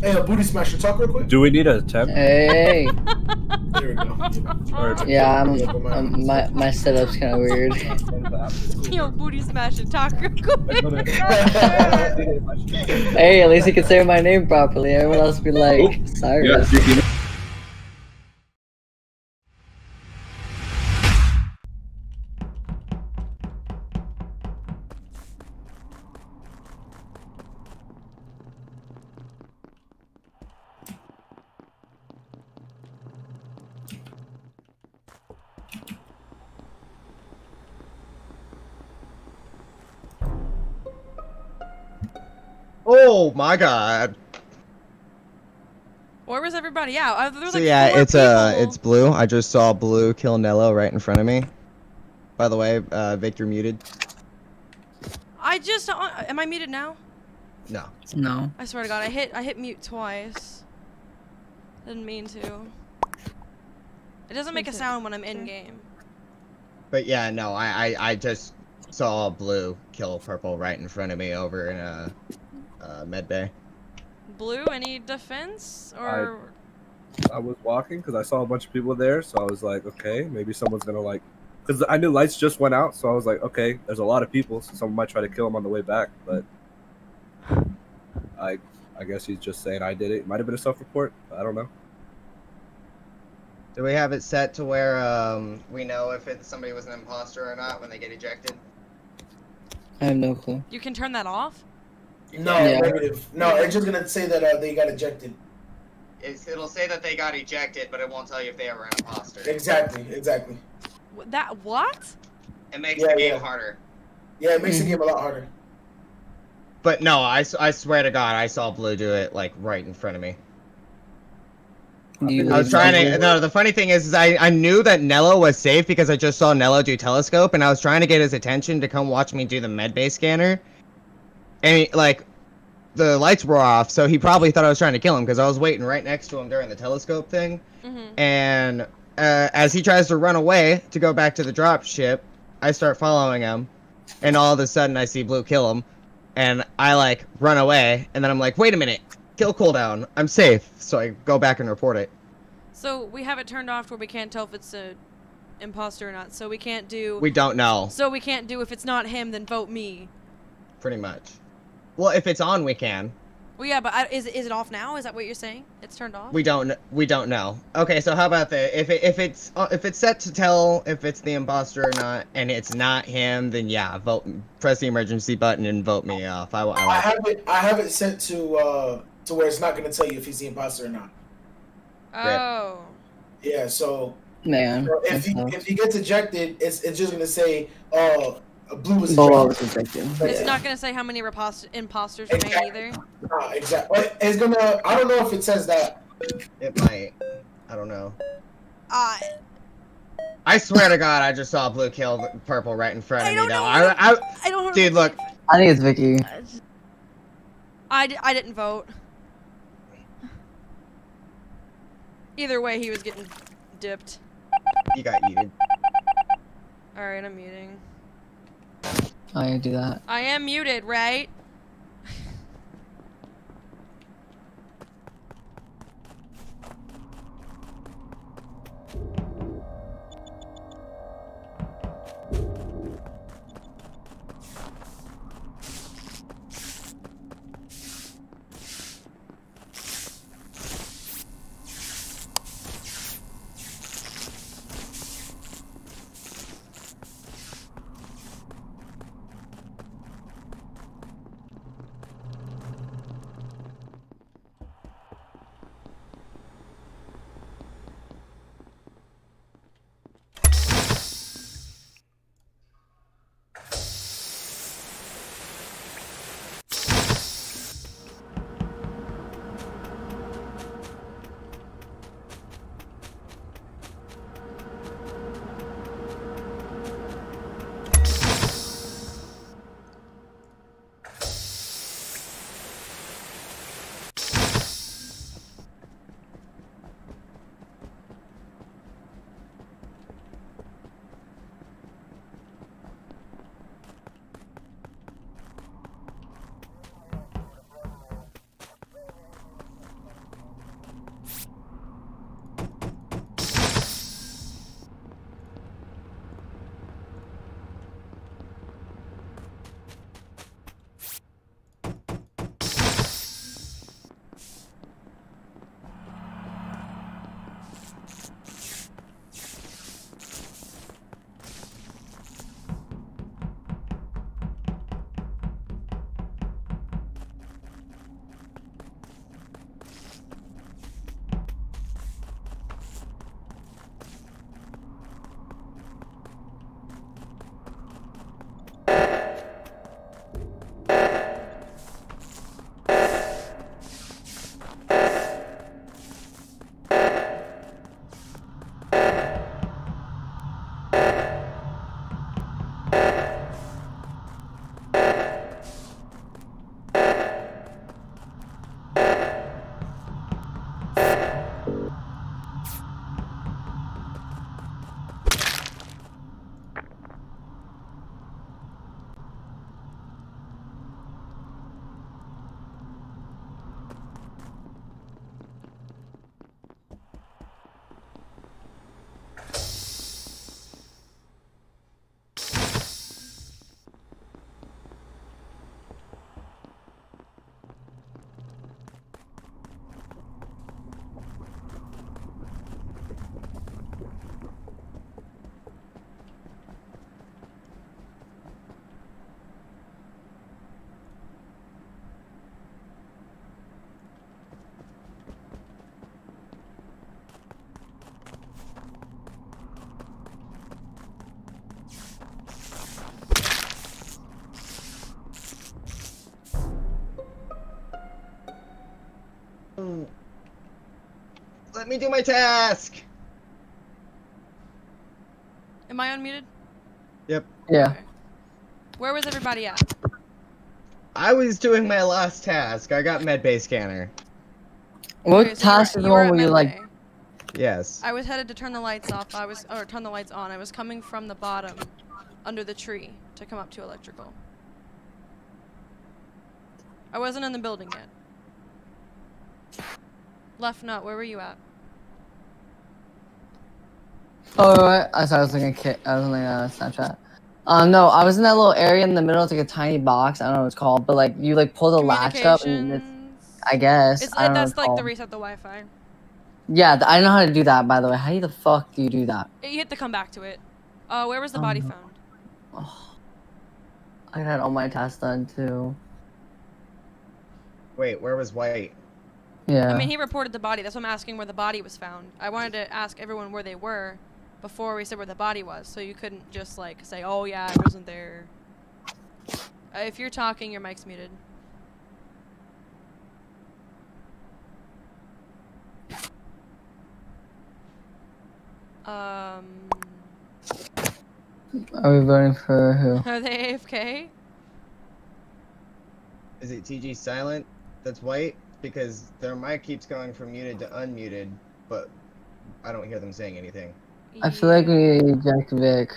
Hey, a booty smasher, talk real quick. Do we need a temp? Hey. There we go. Or- Yeah, I'm, I'm my my setup's kind of weird. Yo, booty smash and talk real quick. Hey, at least you can say my name properly. Everyone else be like oh, Cyrus. Oh my god. Where was everybody out? Uh, there was So like yeah, four it's uh it's blue. I just saw blue kill Nello right in front of me. By the way, uh Victor muted. I just. Uh, am I muted now? No. No. I swear to God, I hit. I hit mute twice. Didn't mean to. It doesn't make a sound when I'm in game. But yeah, no, I I, I just saw blue kill purple right in front of me over in uh uh med bay. Blue, any defense or? I was walking because I saw a bunch of people there, so I was like, okay, maybe someone's gonna like, because I knew lights just went out, so I was like, okay, there's a lot of people, so someone might try to kill him on the way back, but I, I guess he's just saying I did it. Might have been a self-report. I don't know. Do we have it set to where um we know if it, somebody was an imposter or not when they get ejected? I have no clue. You can turn that off. No, Yeah. negative. No, it's just gonna say that uh, they got ejected. It's, it'll say that they got ejected, but it won't tell you if they were an imposter. Exactly, exactly. That what? It makes Yeah, the game yeah. harder. Yeah, it makes the game a lot harder. But no, I, I swear to God, I saw blue do it like right in front of me. You I was trying to. No, the funny thing is, is I, I knew that Nello was safe because I just saw Nello do telescope, and I was trying to get his attention to come watch me do the medbay scanner. And he, like, the lights were off, so he probably thought I was trying to kill him because I was waiting right next to him during the telescope thing. Mm-hmm. And uh, as he tries to run away to go back to the drop ship, I start following him, and all of a sudden I see Blue kill him, and I like run away, and then I'm like, wait a minute, kill cooldown, I'm safe, so I go back and report it. So we have it turned off where we can't tell if it's a imposter or not. So we can't do. We don't know, So we can't do if it's not him, then vote me. pretty much. Well, if it's on, we can. Well, yeah, but I, is is it off now? Is that what you're saying? It's turned off. We don't. We don't know. Okay, so how about the if it, if it's uh, if it's set to tell if it's the imposter or not, and it's not him, then yeah, vote. Press the emergency button and vote me off. I, I I like have it. I have it set to uh to where it's not gonna tell you if he's the imposter or not. oh. Yeah, so Man. so if he that's if he gets ejected, it's it's just gonna say uh blue was not- Oh, ejected. I was ejected. It's Yeah. not gonna say how many repost- imposters remain Exactly. either. Nah, exactly. It's gonna. I don't know if it says that. it. Might. I don't know. Uh, I swear to God, I just saw blue kill purple right in front of me. don't Though know. I, I, I don't. dude, look. I think it's Vicky. I, d- I didn't vote. Either way, he was getting dipped. You got yeeted. All right, I'm muting. I do that. I am muted, right? Let me do my task. Am I unmuted? Yep. Yeah. Okay. Where was everybody at? I was doing my last task. I got medbay scanner. What Okay, so task is the you were one where you like? Yes. I was headed to turn the lights off. I was, or turn the lights on. I was coming from the bottom, under the tree, to come up to electrical. I wasn't in the building yet. Left nut, where were you at? Oh, right. I thought I was looking at Ki- I was looking at Snapchat. Um, no, I was in that little area in the middle. It's like a tiny box. I don't know what it's called, but like you like pull the latch up, and it's, I guess It's, I don't that's what it's like the reset the Wi-Fi. Yeah, th- I know how to do that. By the way, how the fuck do you do that? You have to come back to it. Uh, where was the body Um, found? Oh, I had all my tasks done too. Wait, where was White? Yeah. I mean, he reported the body. That's why I'm asking where the body was found. I wanted to ask everyone where they were before we said where the body was, so you couldn't just like say, "Oh yeah, I wasn't there." Uh, if you're talking, your mic's muted. Um, Are we voting for who? are they AFK? Is it TG silent? That's White? Because their mic keeps going from muted to unmuted, but I don't hear them saying anything. I feel like we eject Vic.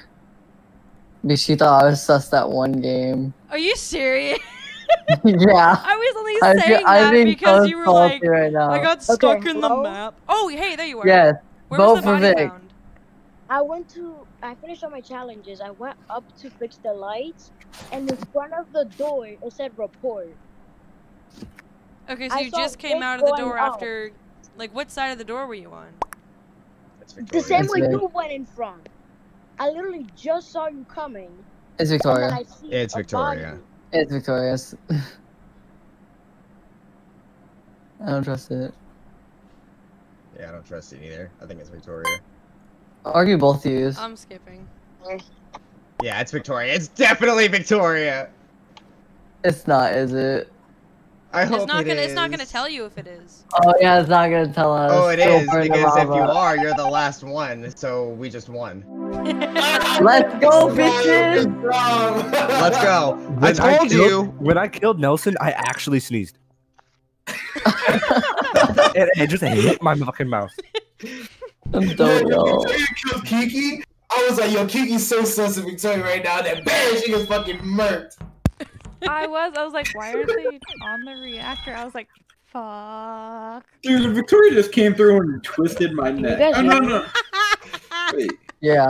Because she thought I was sus that one game. Are you serious? yeah. I was only I saying I'm that being because so you were like, right now. I got Okay, stuck in the map. Oh, hey, there you are. Yes. Where was vote the for body Vic. found? I went to, I finished all my challenges. I went up to fix the lights, and in front of the door, it said report. Okay, so I you just came out of the going door out. after, like, what side of the door were you on? That's The same It's way Vic. you went in front. I literally just saw you coming, It's Victoria. It's Victoria. body. It's Victoria. I don't trust it. Yeah, I don't trust it either. I think it's Victoria. I'll argue both use. I'm skipping. Yeah, it's Victoria. It's definitely Victoria. It's not, is it? I It's hope not it gonna. It's not gonna tell you if it is. Oh yeah, it's not gonna tell us. Oh, it Go is because if you are, you're the last one. So we just won. Let's go, bitches! Let's go. I When told killed- you. When I killed Nelson, I actually sneezed. it, it just hit my fucking mouth. I'm Yo, done, yo, yo. Killed Kiki. I was like, yo, Kiki's so sus to Victoria right now that bam, she gets fucking murked. I was. I was like, why aren't they on the reactor? I was like, fuck. Dude, Victoria just came through and twisted my neck. Oh, no, no. Wait. Yeah.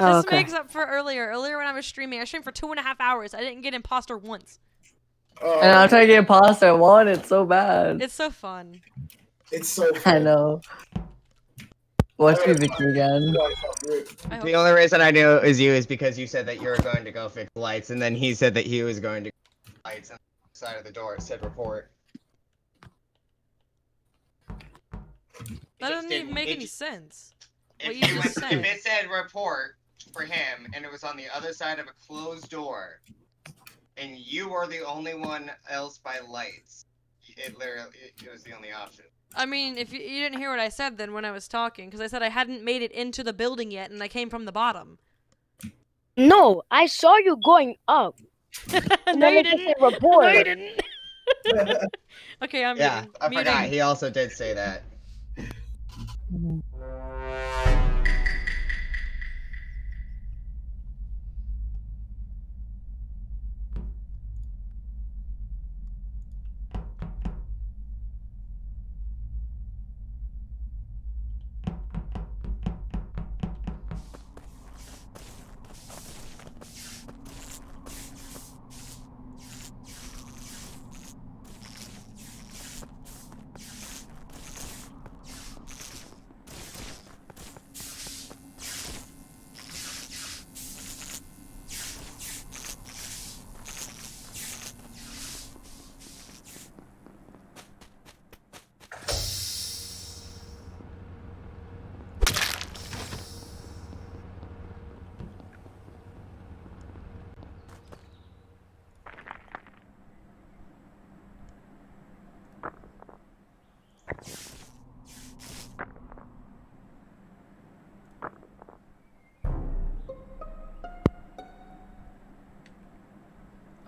Oh, this okay. makes up for earlier. Earlier when I was streaming, I streamed for two and a half hours. I didn't get imposter once. Uh, And I'm trying to get imposter. I want it so bad. It's so fun. it's so I know. Watch me Vicky again. The only reason I knew it was you is because you said that you were going to go fix lights, and then he said that he was going to fix lights on the side of the door. It said report. that doesn't even make any sense. If, What you you just went- said. if it said report for him, and it was on the other side of a closed door, and you were the only one else by lights, it literally it, it was the only option. I mean, if you, you didn't hear what I said then when I was talking, because I said I hadn't made it into the building yet, and I came from the bottom. No, I saw you going up. And no, then you didn't. said report. No, you didn't. okay, I'm Yeah, muting. I muting. forgot. He also did say that.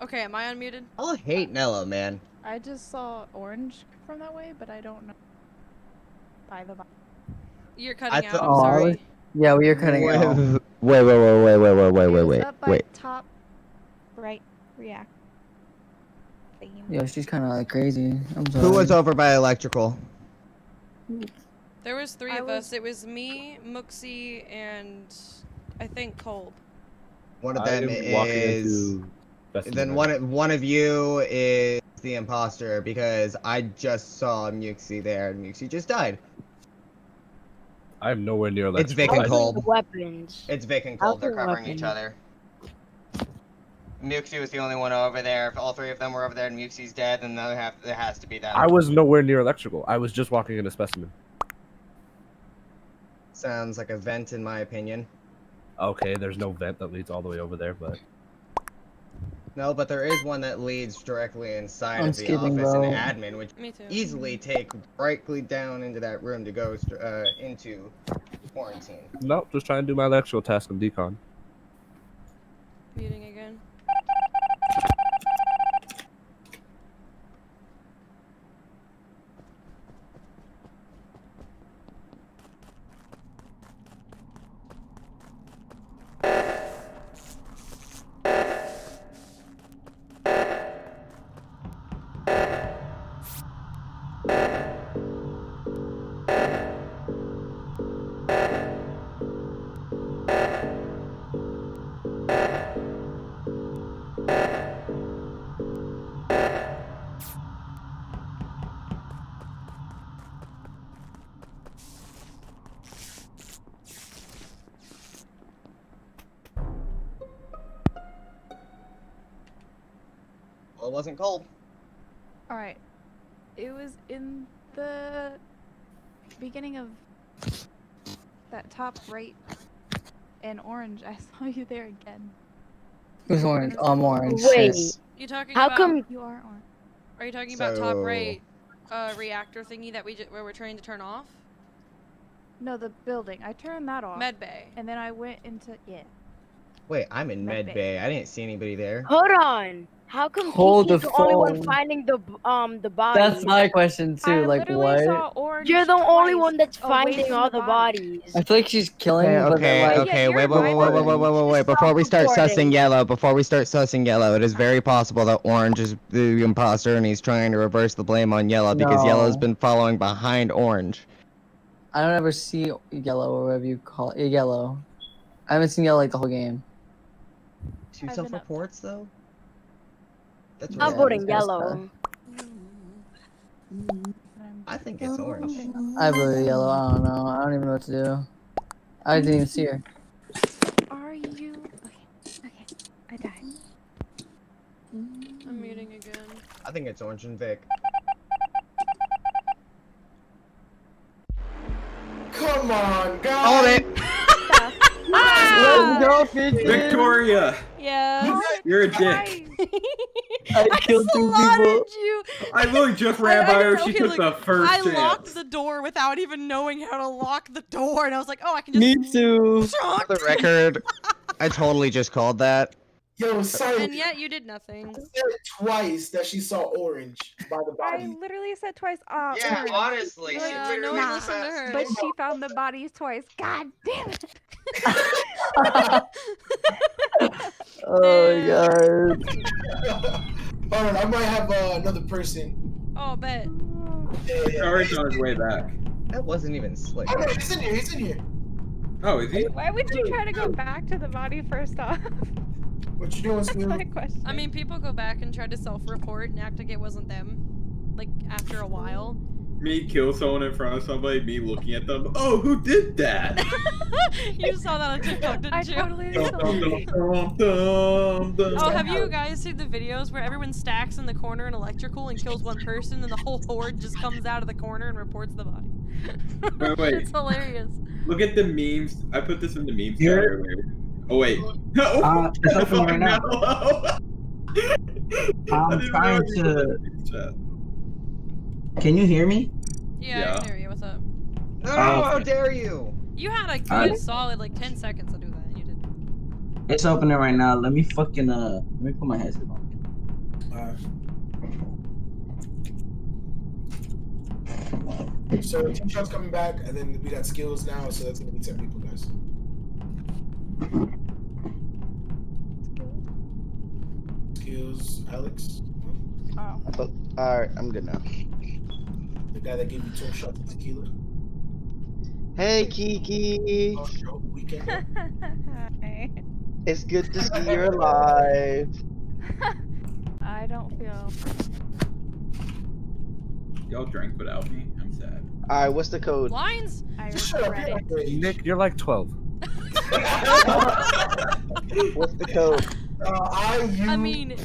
Okay, am I unmuted? I'll hate Nello, man. I just saw orange from that way, but I don't know. By the body. You're cutting out. I'm Oh, sorry. Yeah, we are cutting wait, out. wait, wait, wait, wait, wait, wait, wait, wait, wait, up by wait. top right react. Thingy. Yo, she's kind of like crazy. I'm sorry. Who was over by electrical? There was three I of was- us. It was me, Muxie, and I think Kolb. One of I them am walking is. into Festival Then one of- one of you is the imposter because I just saw Muxie there and Muxie just died. I am nowhere near that. It's electrical. Vic and I- Cole. bring Weapons. It's Vic and I'll They're do covering each other. Muxie was the only one over there. If all three of them were over there and Muxie's dead, then the other half it has to be that. I was nowhere near electrical. I was just walking in a specimen. Sounds like a vent in my opinion. Okay, there's no vent that leads all the way over there, but No, but there is one that leads directly inside I'm of the skipping, office bro. and admin, which Me too. easily take directly down into that room to go uh, into quarantine. nope, just trying to do my electrical task in decon. Muting again. Well, it wasn't cold. All right. It was in the beginning of that top right and orange. I saw you there again. Who's orange? I'm orange. Wait. sis. You talking How about? come? You are orange. Are you talking about top right uh, reactor thingy that we j- where we're trying to turn off? No, the building. I turned that off. Med bay. And then I went into yeah. Wait, I'm in Med med bay. bay. I didn't see anybody there. Hold on. How come Hold Kiki's the the only one finding the um the body? That's my question too. I like what? You're the only one that's finding all the the bodies. I feel like she's killing, Okay, okay, like, okay. Yeah, Wait, wait, wait, wait, wait, wait, wait, wait, wait. Before we start Self-reporting. sussing yellow, before we start sussing yellow, it is very possible that orange is the imposter and he's trying to reverse the blame on yellow because yellow's No. been following behind orange. I don't ever see yellow or whatever you call it. Yellow. I haven't seen yellow like the whole game. Two I've been up. self-reports though. That's I'm Yeah, voting yellow. I think it's orange. I voted yellow. I don't know. I don't even know what to do. I didn't even see her. Are you okay? Okay. I died. I'm muting again. I think it's orange and Vic. Come on, guys. Hold it. Let's ah! go, Fidget. Victoria, Yeah. you're a dick. I killed two people. slaughtered you. I literally just ran I- by I- her. She took look, the first I locked chance. the door without even knowing how to lock the door, and I was like, oh, I can just. Me too. For the record, I totally just called that. Yo, sorry. And yet you did nothing. said twice that she saw orange by the body. I literally said twice. Uh, Yeah, orange. honestly, Yeah, literally no one Nah, listened to her. But she found the bodies twice. God damn it. oh my god. Hold on, I might have uh, another person. Oh, bet. Yeah, yeah. Orange on his way back. That wasn't even slick. Oh no, he's in here. He's in here. Oh, is he? Why would you try to go back to the body first off? What you doing, That's my question. I mean, people go back and try to self-report and act like it wasn't them. Like after a while. Me kill someone in front of somebody, me looking at them. Oh, who did that? you saw that on TikTok, didn't I you? totally. Oh, have you guys seen the videos where everyone stacks in the corner in electrical and kills one person, and the whole horde just comes out of the corner and reports the body? Wait, wait. it's hilarious. Look at the memes. I put this in the memes Here? Chat earlier. Oh wait. Oh, Uh, it's open right now. I I'm trying to. put that in the chat. Can you hear me? Yeah, I can hear you. What's up? No, Oh, how dare you? You had a good Alright. solid like 10 seconds to do that, and you didn't. It's opening right now. Let me fucking uh. Let me put my headset on. So team shot's coming back, and then we got skills now, so that's gonna be ten people, guys. Skills, Alex, Oh. I all right, I'm good now. the guy that gave me two shots of tequila. Hey, Kiki. Oh, your It's good to see you're alive. I don't feel. Y'all drank without me. I'm sad. All right, what's the code? Lines. I Just shut up. regret You're it. Nick, you're like 12. What's the code? Uh, I U I mean,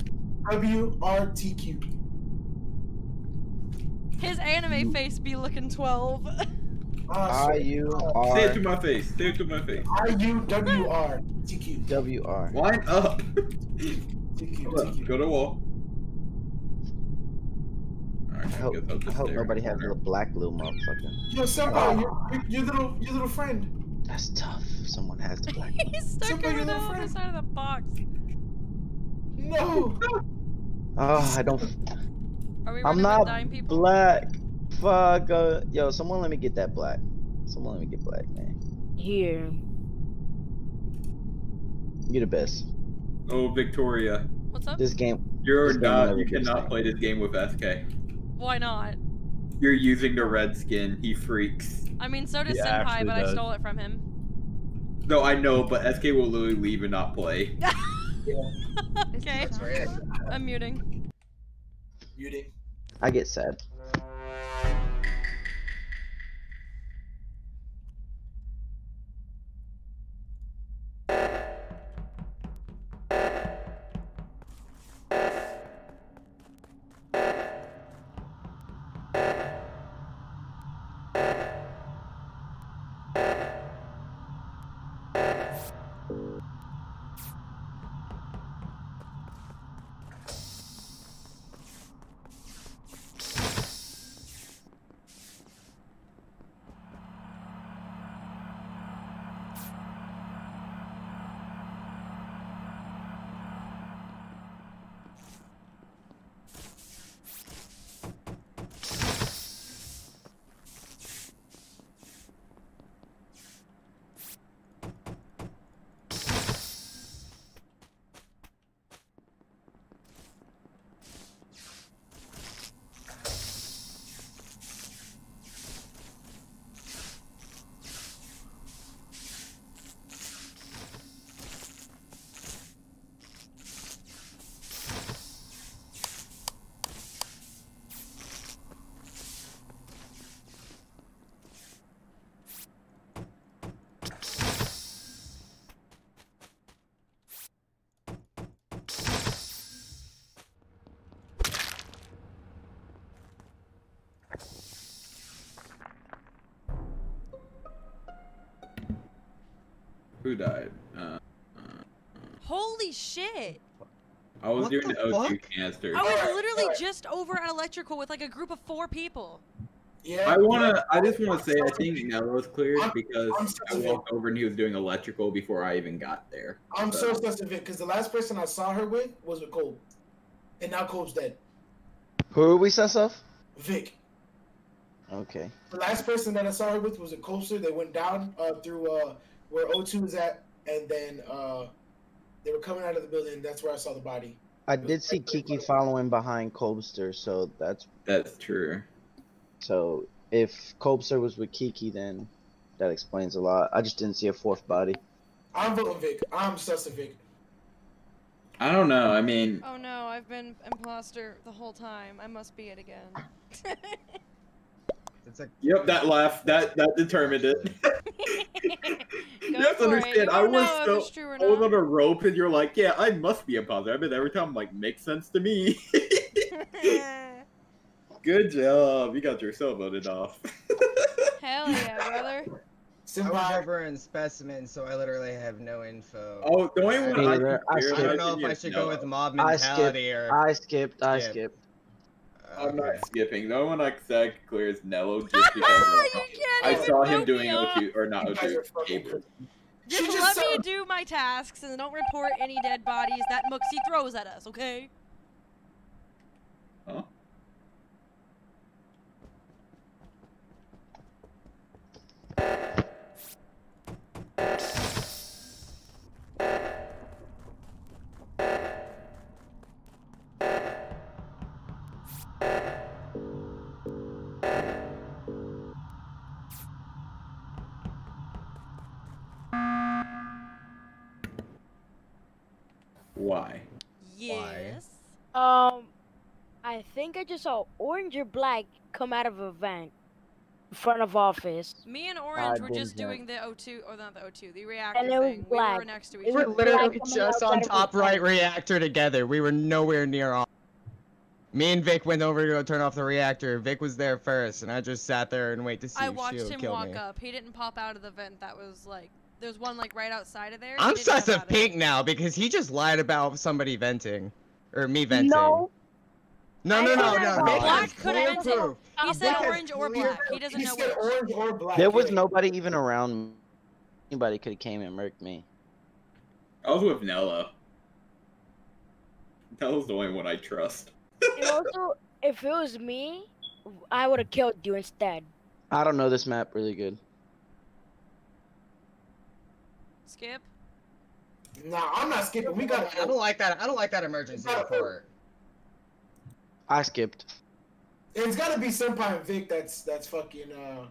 W R T Q. his anime face be looking 12. Ah, R U Say it to my face. Say it to my face. I U W R T Q. W R. Line up. T Q. Hold T up, Q. Go to the wall. Alright, I hope, guess I'll I just hope nobody has a black little motherfucker. Yo, senpai, your, your little, your little friend. That's tough. Someone has the black. He's stuck Somebody over the little other friend. side of the box. No. Oh, I don't. Are we I'm not dying people? black. Fuck. Uh, yo, someone let me get that black. Someone let me get black, man. Here. You're the best. Oh, Victoria. What's up? This game. You're This not. never You cannot play this game with SK. Why not? You're using the red skin. He freaks. I mean, so does He Senpai, actually but I stole it from him. No, I know, but SK will literally leave and not play. okay, Is this on? I'm muting. Muting. I get sad. Who died? Uh, Holy shit! I was What doing the the O2 canister. I was Alright, literally alright. just over at electrical with like a group of four people. Yeah. I wanna. I just want to say I think Nello was cleared I'm- because I'm I walked over and he was doing electrical before I even got there. I'm so sensitive because the last person I saw her with was with Cole, and now Cole's dead. Who are we sus of? Vic. Okay. The last person that I saw her with was a coaster. They went down uh, through uh, where O2 is at, and then uh, they were coming out of the building. That's where I saw the body. I did see Kiki following behind Cobster, so that's That's true. so if Cobster was with Kiki, then that explains a lot. I just didn't see a fourth body. I'm voting Vic. I'm sus of Vic. I don't know. I mean, Oh no, I've been imposter the whole time. I must be it again. It's like yep, that laugh that that determined it. you have to for it. Understand, I was so it's I was on a rope, and you're like, yeah, I must be a positive. I mean, every time I'm like, makes sense to me. Good job. You got yourself voted off. Hell yeah, brother. I was Senpai. over in specimen, so I literally have no info. oh, the only one I, Peter, I I don't know if I is should go with Noah. mob I skipped. or. I skipped. I Skip. skipped. I'm not skipping. The only one I said clear is Nello just because you can't I saw him doing me. O2 or not You guys are O2 fucking cable. Just, just let said- me do my tasks and don't report any dead bodies that Mooksy throws at us, okay? Huh? Why? I just saw orange or black come out of a vent in front of office. Me and Orange I were just didn't doing the O2, or not the O2, the reactor it was thing. We were black. next to each other. We were literally coming just on top right reactor together. We were nowhere near off. Me and Vic went over to go turn off the reactor. Vic was there first, and I just sat there and wait to see I if watched she would him kill walk me. up. He didn't pop out of the vent that was like. There's one like right outside of there. I'm didn't sus of it. pink now because he just lied about somebody venting, or me venting. No, no, I no, no, no. Black Vic could have clear vented. proof. He said Vic has orange or clear black. He doesn't He know said which. orange or black. There was nobody even around. Me. Anybody could have came and murked me. I was with Nella. Nella's the only one I trust. and also, if it was me, I would have killed you instead. I don't know this map really good. Skip. Nah, I'm not skipping. We got. I don't like that. I don't like that emergency We report. I skipped. It's gotta be Senpai and Vic. That's that's fucking. uh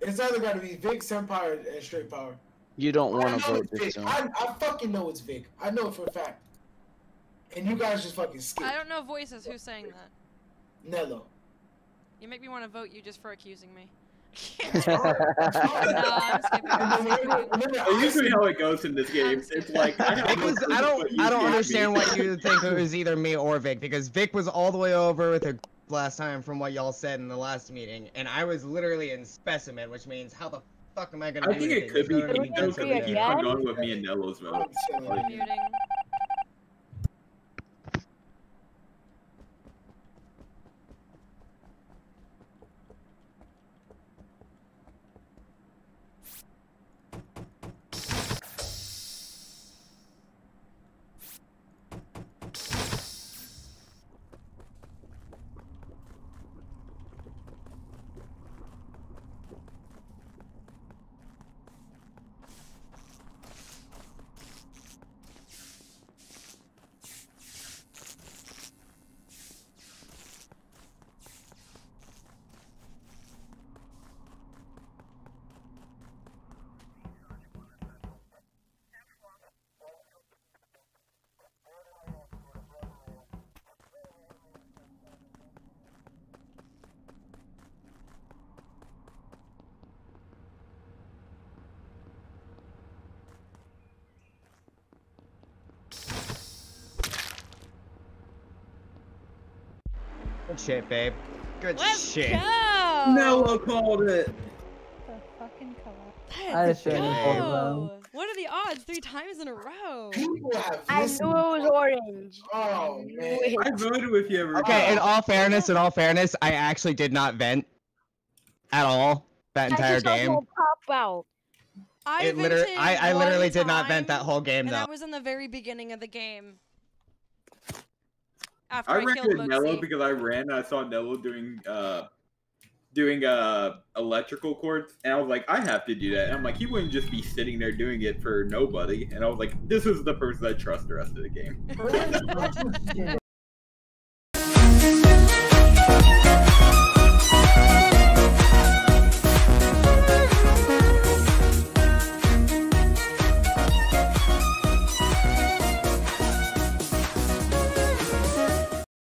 It's either gotta be Vic, Senpai, and Straight Power. You don't want to know vote Vic. I, I fucking know it's Vic. I know it for a fact. And you guys just fucking skip. I don't know voices. Who's saying that? Nello. You make me want to vote you just for accusing me. It's hard. No, I'm skipping. And then remember- remember, Well, I usually skipped- how it goes in this game, it's like I, have no Because I don't, I don't understand me. why you think it was either me or Vic. Because Vic was all the way over with her last time from what y'all said in the last meeting, and I was literally in specimen, which means how the fuck am I gonna? I do think it could be There's no me evidence though, of because be it a keeps guy? on going with me and Nella's vote. Good shit, babe. Good Let's shit. go. Nella called it. The fucking color. I Let's just shouldn't have voted for go. What are the odds? Three times in a row. I knew it was orange. Oh man. I voted with you. Every Okay, in all fairness, in all fairness, I actually did not vent at all that entire I just saw game. pop out. I It literally, I, I literally did not vent that whole game And though. that was in the very beginning of the game. After I I, ran killed with Nello because I ran and I saw Nello doing uh doing uh electrical cords and I was like, I have to do that. And I'm like, he wouldn't just be sitting there doing it for nobody. And I was like, this is the person I trust the rest of the game. Orange, orange was,